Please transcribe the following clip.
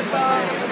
Grandpa.